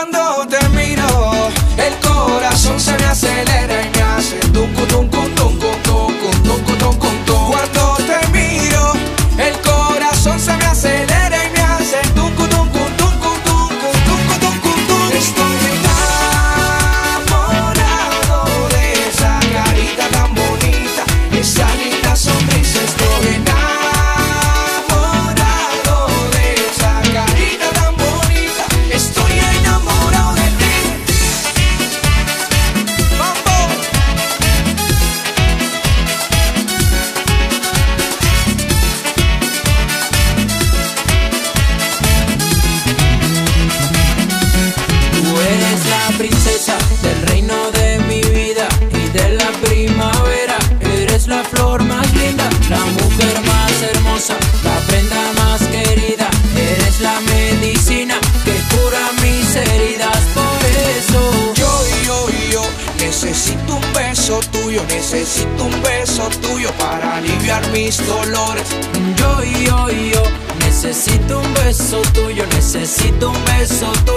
Cuando te miro, el corazón se me acelera. Necesito un beso tuyo para aliviar mis dolores. Yo, yo, yo. Necesito un beso tuyo, necesito un beso tuyo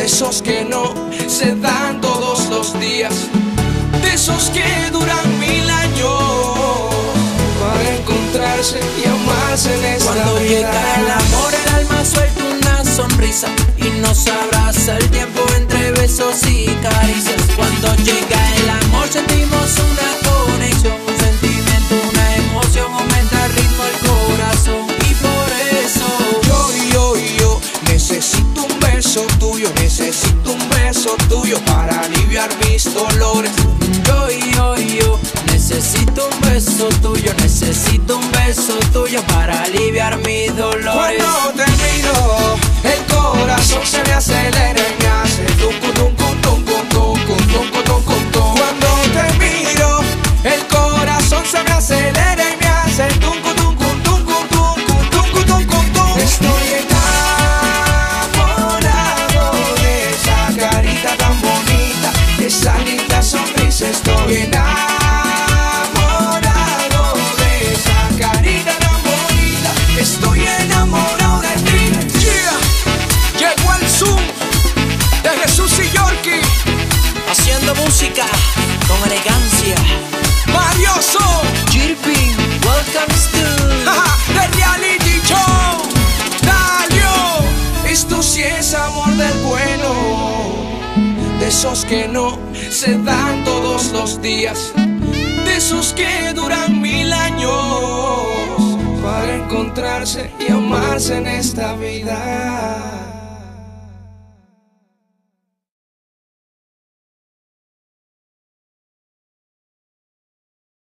de esos que no se dan todos los días, de esos que duran mil años para encontrarse y amarse en esta Cuando vida. llega el amor, el alma suelta una sonrisa y nos abraza el tiempo. beso tuyo para aliviar mis dolores. Yo, yo, yo, necesito un beso tuyo, necesito un beso tuyo para aliviar mis dolores. Cuando te miro, el corazón se me acelera esos que no se dan todos los días, de esos que duran mil años para encontrarse y amarse en esta vida.